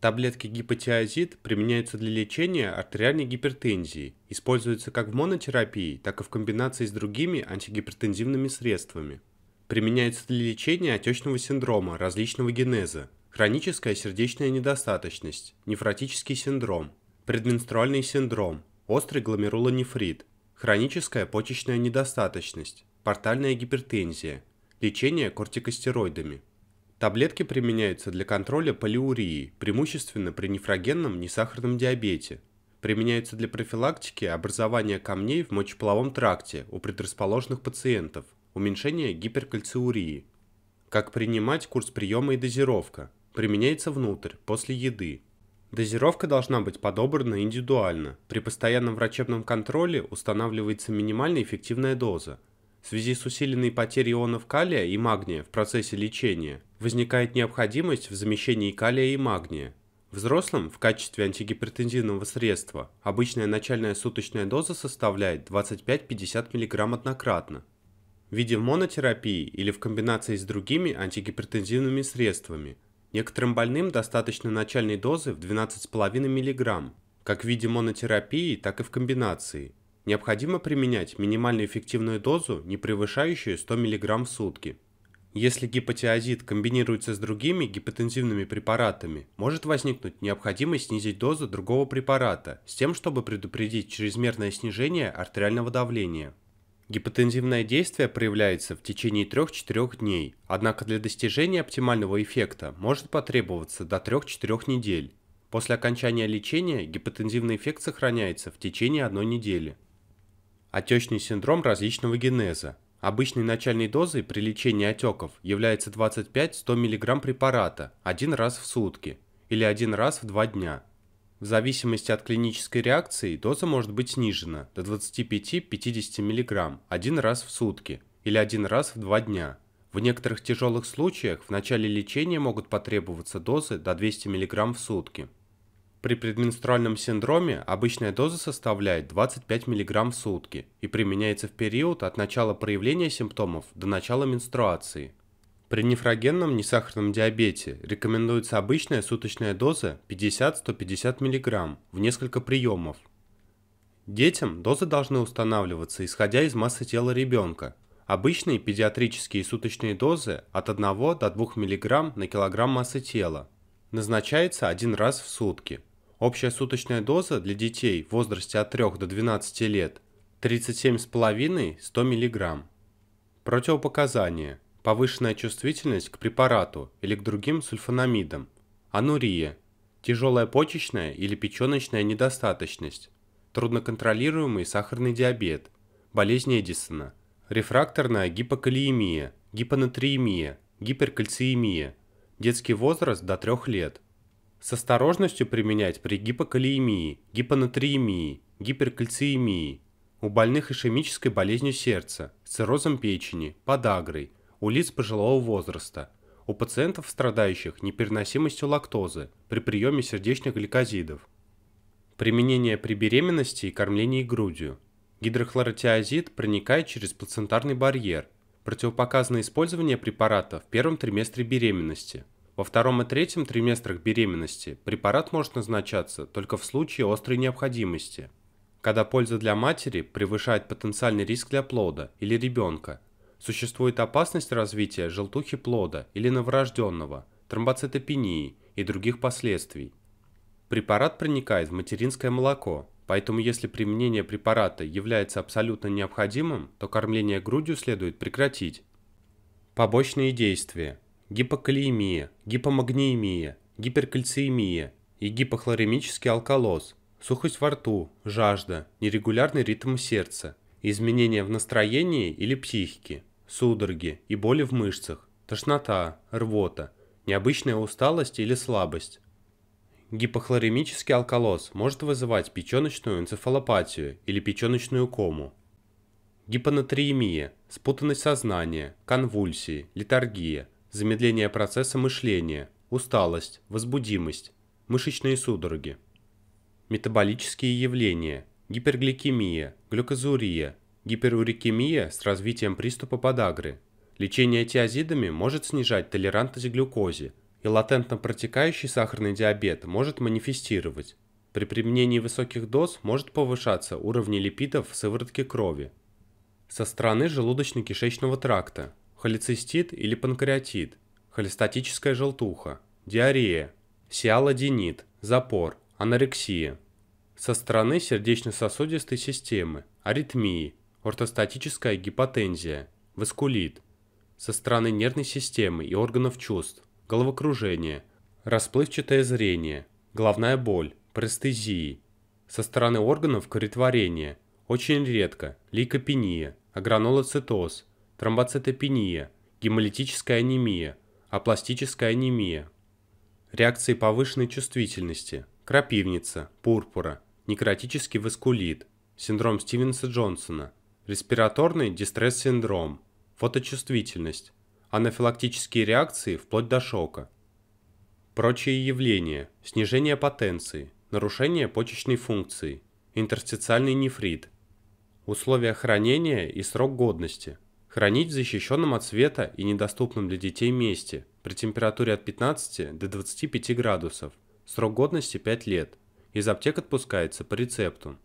Таблетки гипотиазид применяются для лечения артериальной гипертензии, используются как в монотерапии, так и в комбинации с другими антигипертензивными средствами. Применяются для лечения отечного синдрома различного генеза, хроническая сердечная недостаточность, нефротический синдром, предменструальный синдром, острый гломерулонефрит, хроническая почечная недостаточность, портальная гипертензия, лечение кортикостероидами. Таблетки применяются для контроля полиурии, преимущественно при нефрогенном несахарном диабете. Применяются для профилактики образования камней в мочеполовом тракте у предрасположенных пациентов, уменьшения гиперкальциурии. Как принимать курс приема и дозировка. Применяется внутрь, после еды. Дозировка должна быть подобрана индивидуально. При постоянном врачебном контроле устанавливается минимальная эффективная доза. В связи с усиленной потерей ионов калия и магния в процессе лечения возникает необходимость в замещении калия и магния. Взрослым в качестве антигипертензивного средства обычная начальная суточная доза составляет 25-50 мг однократно. В виде монотерапии или в комбинации с другими антигипертензивными средствами. Некоторым больным достаточно начальной дозы в 12,5 мг, как в виде монотерапии, так и в комбинации. Необходимо применять минимальную эффективную дозу, не превышающую 100 мг в сутки. Если гипотиазид комбинируется с другими гипотензивными препаратами, может возникнуть необходимость снизить дозу другого препарата с тем, чтобы предупредить чрезмерное снижение артериального давления. Гипотензивное действие проявляется в течение 3-4 дней, однако для достижения оптимального эффекта может потребоваться до 3-4 недель. После окончания лечения гипотензивный эффект сохраняется в течение одной недели. Отечный синдром различного генеза Обычной начальной дозой при лечении отеков является 25-100 мг препарата один раз в сутки или один раз в два дня. В зависимости от клинической реакции доза может быть снижена до 25-50 мг один раз в сутки или один раз в два дня. В некоторых тяжелых случаях в начале лечения могут потребоваться дозы до 200 мг в сутки. При предменструальном синдроме обычная доза составляет 25 мг в сутки и применяется в период от начала проявления симптомов до начала менструации. При нефрогенном несахарном диабете рекомендуется обычная суточная доза 50-150 мг в несколько приемов. Детям дозы должны устанавливаться исходя из массы тела ребенка. Обычные педиатрические суточные дозы от 1 до 2 мг на килограмм массы тела. Назначается один раз в сутки. Общая суточная доза для детей в возрасте от 3 до 12 лет 37,5-100 мг. Противопоказания. Повышенная чувствительность к препарату или к другим сульфанамидам. Анурия. Тяжелая почечная или печеночная недостаточность. Трудноконтролируемый сахарный диабет. Болезнь Эдисона. Рефракторная гипокалиемия, гипонатриемия, гиперкальциемия. Детский возраст до 3 лет. С осторожностью применять при гипокалиемии, гипонатриемии, гиперкальциемии, у больных ишемической болезнью сердца, циррозом печени, подагрой, у лиц пожилого возраста, у пациентов, страдающих непереносимостью лактозы при приеме сердечных гликозидов. Применение при беременности и кормлении грудью. Гидрохлоротиазид проникает через плацентарный барьер. Противопоказано использование препарата в первом триместре беременности – во втором и третьем триместрах беременности препарат может назначаться только в случае острой необходимости, когда польза для матери превышает потенциальный риск для плода или ребенка, существует опасность развития желтухи плода или новорожденного, тромбоцитопении и других последствий. Препарат проникает в материнское молоко, поэтому если применение препарата является абсолютно необходимым, то кормление грудью следует прекратить. Побочные действия – гипокалиемия, гипомагниемия, гиперкальциемия и гипохлоремический алкалоз, сухость во рту, жажда, нерегулярный ритм сердца, изменения в настроении или психике, судороги и боли в мышцах, тошнота, рвота, необычная усталость или слабость. Гипохлоремический алкалоз может вызывать печеночную энцефалопатию или печеночную кому. Гипонатриемия, спутанность сознания, конвульсии, летаргия – замедление процесса мышления, усталость, возбудимость, мышечные судороги. Метаболические явления, гипергликемия, глюкозурия, гиперурикемия с развитием приступа подагры. Лечение тиазидами может снижать толерантность к глюкозе, и латентно протекающий сахарный диабет может манифестировать. При применении высоких доз может повышаться уровень липидов в сыворотке крови. Со стороны желудочно-кишечного тракта холецистит или панкреатит, холестатическая желтуха, диарея, сиалодинит, запор, анорексия. Со стороны сердечно-сосудистой системы аритмии, ортостатическая гипотензия, васкулит. Со стороны нервной системы и органов чувств головокружение, расплывчатое зрение, головная боль, парестезии. Со стороны органов коритворение, очень редко, лейкопения, агранулоцитоз, тромбоцитопения, гемолитическая анемия, апластическая анемия. Реакции повышенной чувствительности, крапивница, пурпура, некротический васкулит, синдром Стивенса-Джонсона, респираторный дистресс-синдром, фоточувствительность, анафилактические реакции вплоть до шока. Прочие явления – снижение потенции, нарушение почечной функции, интерстициальный нефрит. Условия хранения и срок годности. Хранить в защищенном от света и недоступном для детей месте при температуре от 15 до 25 градусов. Срок годности 5 лет. Из аптек отпускается по рецепту.